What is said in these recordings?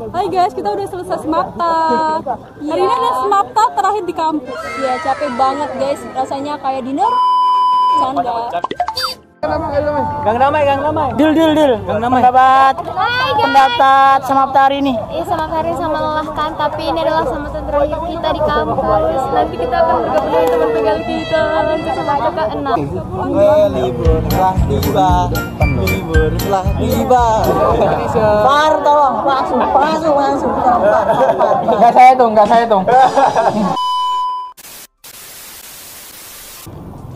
Hai guys, kita udah selesai semapta. Hari ini ada semapta terakhir di kampus. Ya capek banget guys, rasanya kayak dinner. Canda. Gang Damai, Gang Damai. Dil, dil, dil. Gang Damai. Pendapat, Hai pendapat sama hari ini. Eh sama hari sama melelahkan, tapi ini adalah sambutan terakhir kita di kampus. Nanti kita akan bergabung dengan teman pegal kita untuk sama kakak enam. libur telah tiba, libur telah tiba. Par tolong, masuk, masuk, masuk. Enggak saya tuh, enggak saya tuh.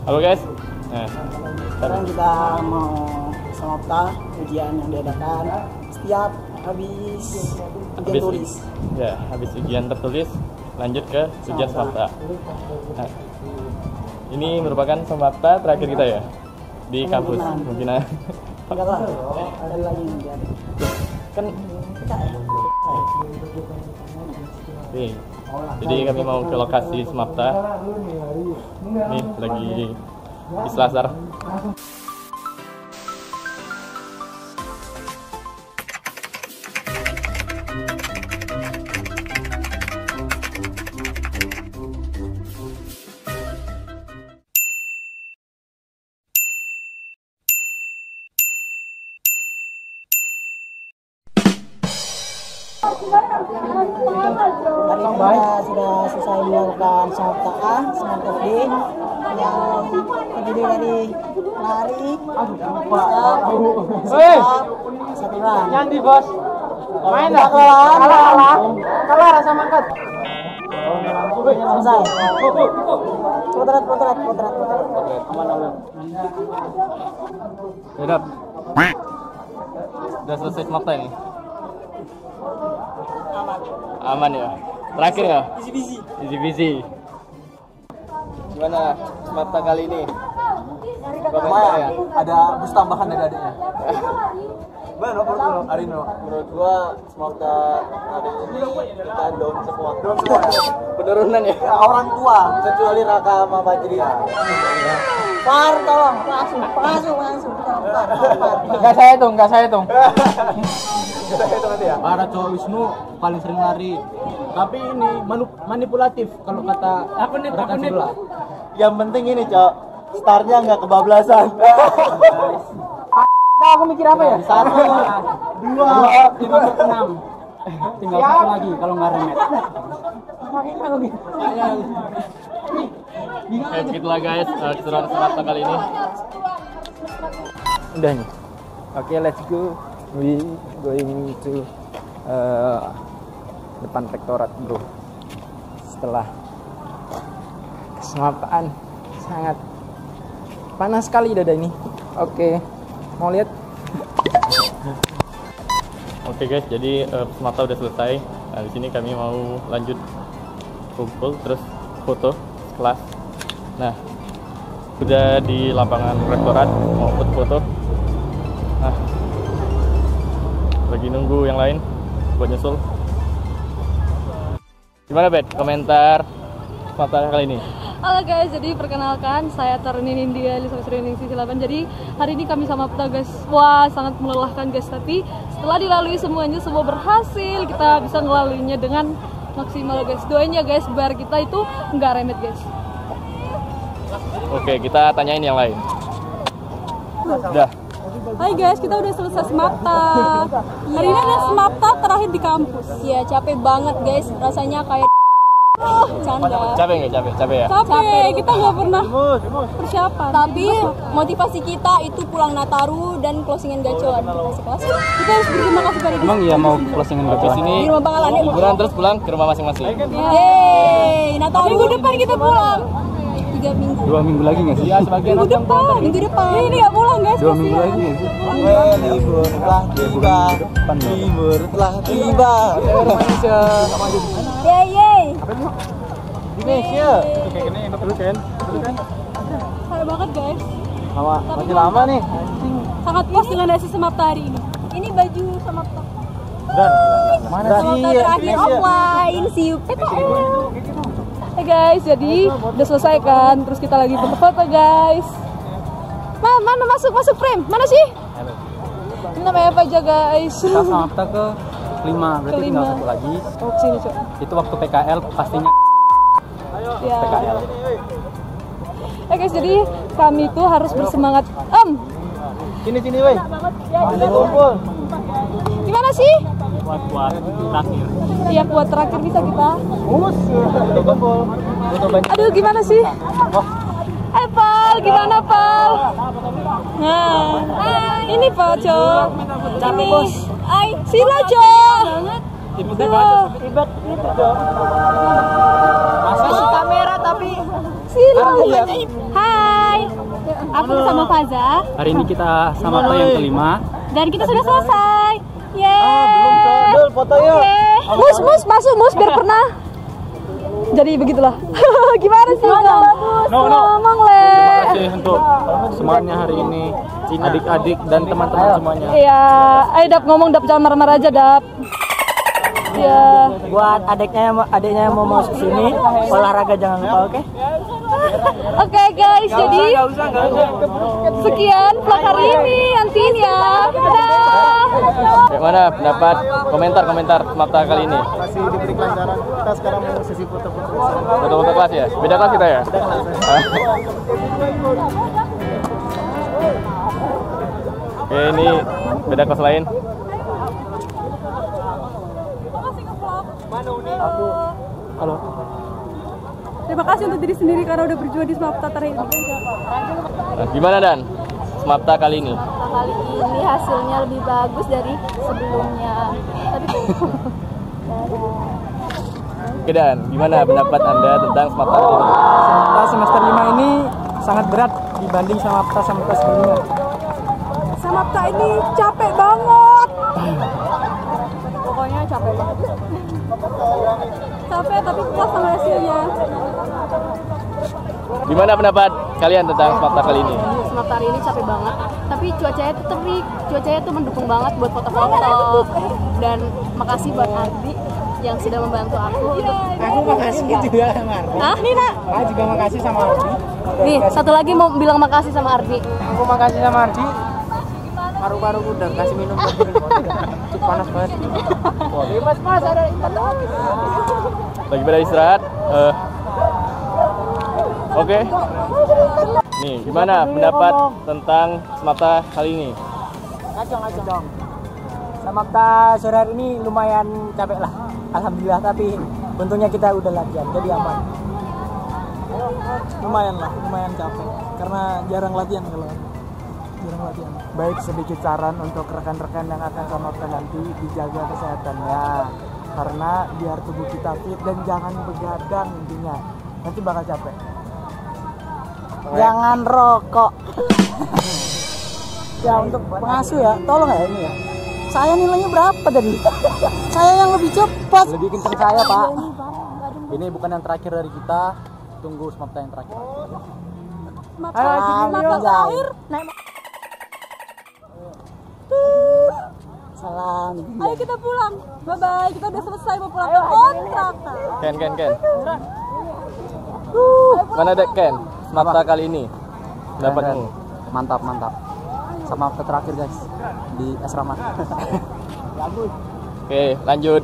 Halo guys. Nah, Sekarang kita mau samapta ujian yang diadakan setiap habis ujian habis tulis. ya habis ujian tertulis lanjut ke ujian semapta. Nah, ini merupakan semapta terakhir kita ya di kampus mungkin. Enggak lah, ada lagi kan Oke. Jadi kami mau ke lokasi semapta. Ini lagi di Selasar. Hari sudah selesai melakukan samapta A, samapta B yang terdiri dari lari, satu run. Nyanti bos. Main lah. kelelahan, Kalah kalah. Kalah rasa mangkat. selesai. Potret, potret, potret, potret. Udah. Udah selesai semapta ini. Aman ya. Terakhir ya. Easy busy. Easy busy. Gimana semapta kali ini? Komentar ya. Ada bus tambahan dari adiknya. Gimana menurut lu? Arino. Menurut gua semapta hari ini kita down semua. Down semua. Penurunan ya. Orang tua. Kecuali Raka sama Majria. Par tolong, masuk, masuk, masuk. Par, par, par. Enggak saya tuh, enggak saya tuh. ya? Para cowok Wisnu paling sering lari. Tapi ini manipulatif kalau kata apa nih rekan sebelah. Yang penting ini, Cok. Startnya nggak kebablasan. Nah, aku mikir apa ya? Satu, dua, lima, enam. Tinggal satu lagi kalau nggak remet. Oke, begitulah guys. Uh, keseruan semapta kali ini. udah nih. Oke let's go. We going to uh, depan rektorat bro. Setelah kesemapaan sangat panas sekali dada ini. Oke mau lihat Oke guys, jadi uh, semapta udah selesai. Nah, di sini kami mau lanjut kumpul terus foto kelas. Nah, udah di lapangan rektorat mau foto-foto. Nah, lagi nunggu yang lain buat nyusul. Gimana Bet? Komentar semapta kali ini? Halo guys, jadi perkenalkan saya Taruni India Lisa Srining Sisi 8 Jadi hari ini kami sama Peta guys Wah sangat melelahkan guys. Tapi setelah dilalui semuanya semua berhasil Kita bisa ngelaluinya dengan maksimal guys. Doain ya guys biar kita itu nggak remet guys. Oke, kita tanyain yang lain. Udah. Hai guys, kita udah selesai semapta. Hari ini ada semapta terakhir di kampus. Ya capek banget guys, rasanya kayak canda. Capek nggak? Capek, capek ya? Capek, kita nggak pernah persiapan. Tapi motivasi kita itu pulang Nataru dan closingan gacoan. Kelas. Kita harus berterima kasih pada emang iya mau closingan Habis ini Di rumah ya. liburan terus pulang ke rumah masing-masing. Yeay, Nataru. Minggu depan kita pulang. Tiga minggu. dua minggu lagi nggak sih? Minggu depan. Minggu depan. Ini nggak pulang guys. Dua minggu lagi nggak sih? Libur telah tiba, libur telah tiba. Yeay, yeay. Indonesia. Parah banget guys. Lama, masih lama. nih. Sangat puas dengan hasil semapta hari ini. Ini baju sama Mana Semapta terakhir. Offline. See you. Hey guys, jadi udah selesai kan? Terus kita lagi foto-foto guys. Ma- Mana masuk, masuk frame? Mana sih? Ini namanya apa aja guys? Kita samapta ke kelima berarti Kelima. tinggal satu lagi Oh, ke sini, Cok. itu waktu PKL pastinya Ya. PKL Eh guys, jadi kami tuh harus bersemangat. Om, sini sini woi sini kumpul gimana sih? kuat kuat terakhir Iya, kuat terakhir bisa kita. kumpul Aduh, gimana sih? Eh, Pal, gimana, Pal? Nah, ah, ini Pak, Cok. Ini. Ay, sila, Cok. Sila. Masa sih kamera tapi Sila. Hai, aku bersama Faza hari ini kita sama apa yang kelima dan kita sudah selesai. Yeay. Dul foto yuk. Mus, mus, masuk, mus, biar pernah. Jadi begitulah. gimana sih? Bagus. No, no. Ngomong, Le. Kasih untuk semuanya hari ini adik-adik dan teman-teman semuanya Iya, ayo Dap ngomong Dap jangan marah-marah aja Dap. Iya. Buat adiknya adiknya yang mau masuk sini olahraga jangan lupa oke? Oke guys, jadi sekian vlog hari ini. Nantiin ya. Dadah. Kayak mana pendapat komentar-komentar Smapta kali ini? Masih diberi pelajaran. Kita sekarang mau sesi foto-foto. Foto-foto kelas ya? Beda kelas kita ya? Oke, ini beda kelas lain. halo Terima kasih untuk diri sendiri karena udah berjuang di Smapta ini. Nah, gimana Dan? Smapta kali ini? Kali ini hasilnya lebih bagus dari sebelumnya. Tapi Oke Dan, gimana pendapat Anda tentang Smapta kali ini? Samapta semester 5 ini sangat berat dibanding Samapta Samapta sebelumnya. Samapta ini capek banget. Pokoknya capek banget. Capek tapi puas sama hasilnya. Gimana pendapat kalian tentang Smapta kali ini? Smart hari ini capek banget. Tapi cuacanya tuh terik, cuacanya tuh mendukung banget buat foto-foto. Dan makasih buat Ardi yang sudah membantu aku. Aku makasih juga sama Ardi. Hah, Nina? Aku juga makasih sama Ardi. Nih, satu lagi mau bilang makasih sama Ardi. Aku makasih sama Ardi. Paru-paru udah kasih minum panas banget. Mas mas ada Lagi pada istirahat? Eh, Oke. Nih, gimana pendapat tentang Smapta kali ini? Kacang kacang. Samapta sore hari ini lumayan capek lah. Alhamdulillah tapi untungnya kita udah latihan jadi aman. Lumayan lah, lumayan capek karena jarang latihan kalau latihan. Baik sedikit saran untuk rekan-rekan yang akan Samapta nanti dijaga kesehatannya karena biar tubuh kita fit dan jangan begadang intinya. Nanti bakal capek. Jangan rokok. ya untuk pengasuh ya, tolong ya ini ya. Saya nilainya berapa tadi? saya yang lebih cepat. lebih kenceng saya pak ini bukan yang terakhir dari kita tunggu Smapta yang terakhir Salam, terakhir. Salam. Ayo kita pulang. Bye bye. Kita udah selesai mau pulang ke kontrak. Ken, Ken, Ken. Mana dek Ken? Smapta kali ini? Pendapatmu? mantap mantap sama terakhir guys di asrama Oke, lanjut.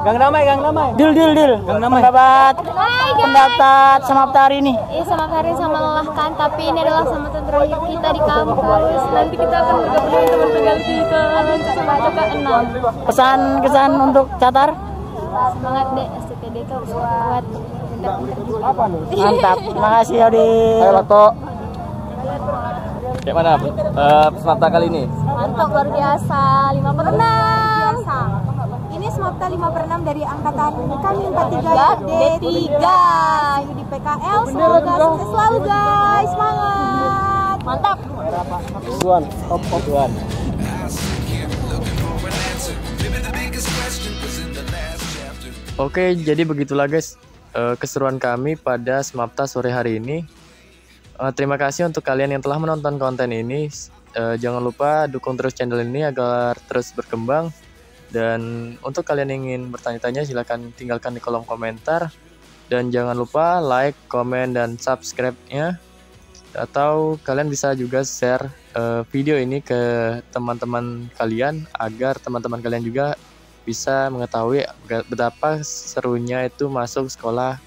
Gang damai, gang damai. Dil, dil, dil. Gang damai. Pendapat, Hai guys. pendapat sama hari ini. Iya sama Karin sama melelahkan tapi ini adalah sambutan terakhir kita di kampus nanti kita akan bergabung dengan teman pegal kita sama kakak enam Pesan kesan untuk Catar? semangat deh STTD itu kuat Mantap. Terima kasih Yodi. Ayo Lato. Kayak mana eh, Smapta kali ini? mantap luar biasa lima per semapta 5 per 6 dari angkatan kami 43 D3 Ini di PKL semoga sukses selalu guys. Semangat. Mantap. Tuan, top of Tuan. Oke, jadi begitulah guys. Eh, keseruan kami pada Smapta sore hari ini. Eh, terima kasih untuk kalian yang telah menonton konten ini. Eh, jangan lupa dukung terus channel ini agar terus berkembang. Dan untuk kalian yang ingin bertanya-tanya silahkan tinggalkan di kolom komentar. Dan jangan lupa like, komen, dan subscribe-nya. atau kalian bisa juga share uh, video ini ke teman-teman kalian agar teman-teman kalian juga bisa mengetahui betapa serunya itu masuk sekolah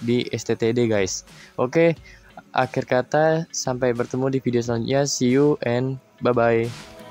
di STTD guys. Oke, akhir kata sampai bertemu di video selanjutnya. See you and bye bye.